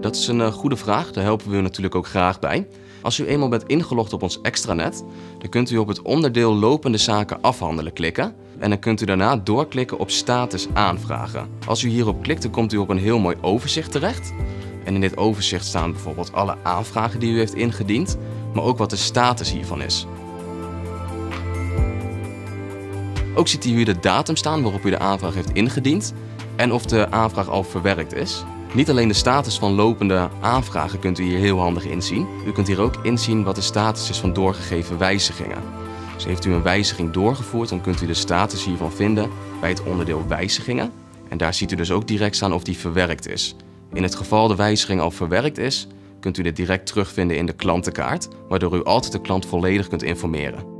Dat is een eh, goede vraag, daar helpen we u natuurlijk ook graag bij. Als u eenmaal bent ingelogd op ons extranet, dan kunt u op het onderdeel lopende zaken afhandelen klikken. En dan kunt u daarna doorklikken op status aanvragen. Als u hierop klikt, dan komt u op een heel mooi overzicht terecht. En in dit overzicht staan bijvoorbeeld alle aanvragen die u heeft ingediend, maar ook wat de status hiervan is. Ook ziet u hier de datum staan waarop u de aanvraag heeft ingediend en of de aanvraag al verwerkt is. Niet alleen de status van lopende aanvragen kunt u hier heel handig inzien. U kunt hier ook inzien wat de status is van doorgegeven wijzigingen. Dus heeft u een wijziging doorgevoerd, dan kunt u de status hiervan vinden bij het onderdeel wijzigingen. En daar ziet u dus ook direct staan of die verwerkt is. In het geval de wijziging al verwerkt is, kunt u dit direct terugvinden in de klantenkaart, waardoor u altijd de klant volledig kunt informeren.